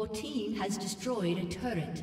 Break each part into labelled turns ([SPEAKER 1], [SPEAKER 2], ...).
[SPEAKER 1] Your team has destroyed a turret.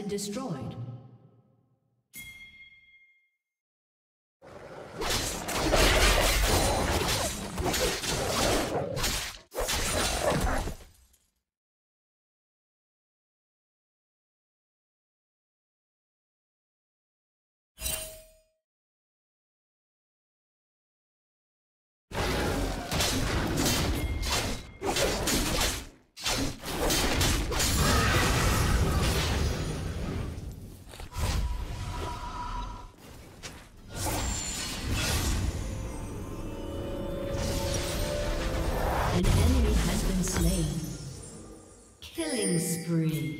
[SPEAKER 1] Been destroyed. Killing spree.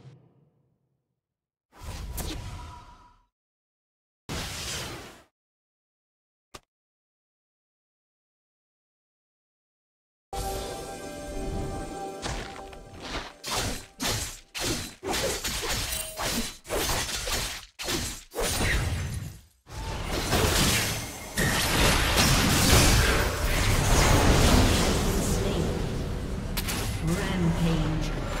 [SPEAKER 1] Rampage.